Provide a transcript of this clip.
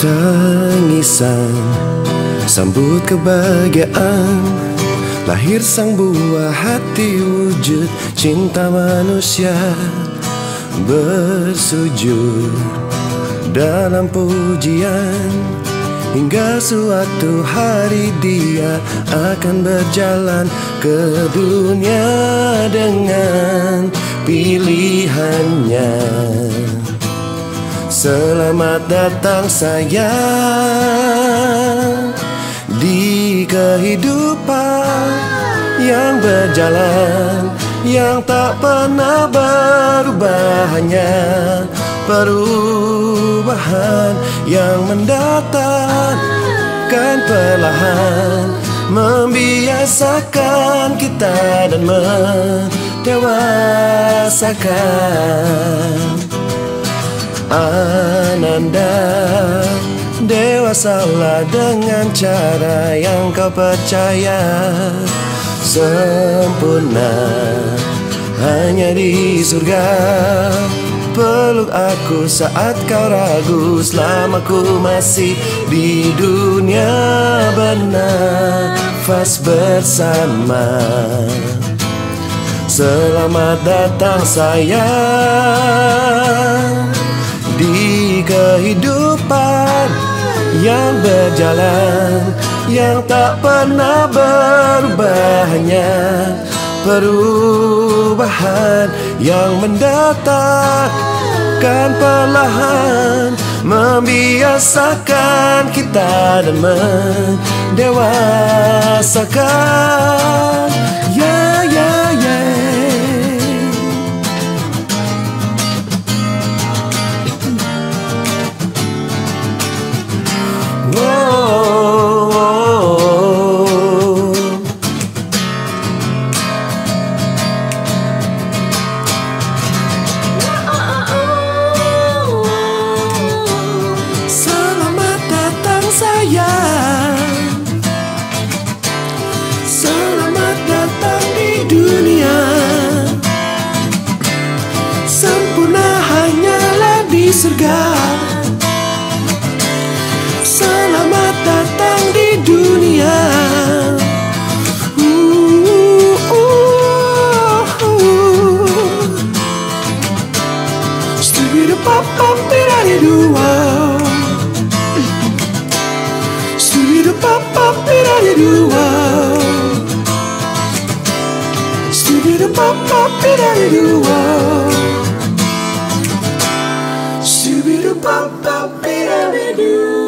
Tangisan Sambut kebahagiaan. Lahir sang buah hati wujud cinta manusia Bersujud dalam pujian. Hingga suatu hari dia akan berjalan ke dunia dengan pilihannya Selamat datang sayang. Di kehidupan yang berjalan Yang tak pernah berubah hanya Perubahan yang mendatangkan perlahan Membiasakan kita dan mendewasakan Ananda Dewasalah dengan cara yang kau percaya. Sempurna Hanya di surga. Peluk aku saat kau ragu Selama ku masih di dunia Bernafas bersama. Selamat datang sayang di kehidupan yang berjalan yang tak pernah berubah hanya perubahan yang mendatangkan perlahan membiasakan kita dan mendewasakan sayang Selamat datang di dunia Sempurna hanyalah di surga Selamat datang di dunia Uh, uh, uh. Stupido-pop-pop-pidadi-doo-wow. Stupido-pop-pop-pidadi-doo-wow. Scooby-Doo-bop-bop-biddy-doo-wop Scooby-Doo-bop-bop-biddy-doo